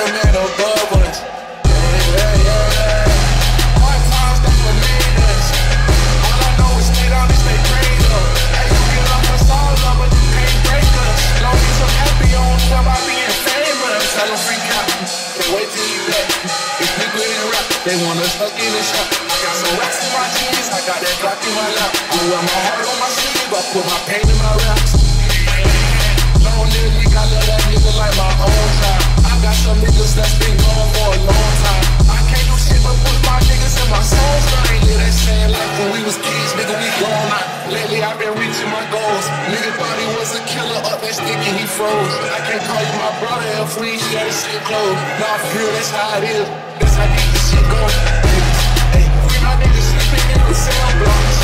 Yeah, yeah, yeah. Hard times don't. All I know is stay down, stay grounded. I can feel all my songs up, but you can't break through. Don't be so happy, I don't care being famous. I don't freak out. Wait till you and rap. They want in got some racks in my jeans. I got that in my lap. I my heart on my sleeve. I put my pain in my raps. Long live, we got love that nigga like my own. that he froze. I can't call you my brother if we share the same clothes. Nah, for real, that's how it is. That's how this shit going. Hey, we my niggas sleeping in the cell blocks.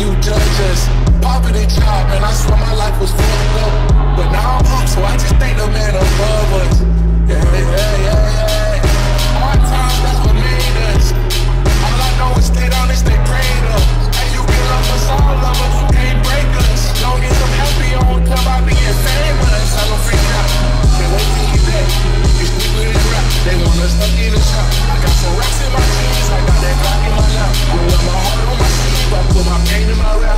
you judge us I painted my rap.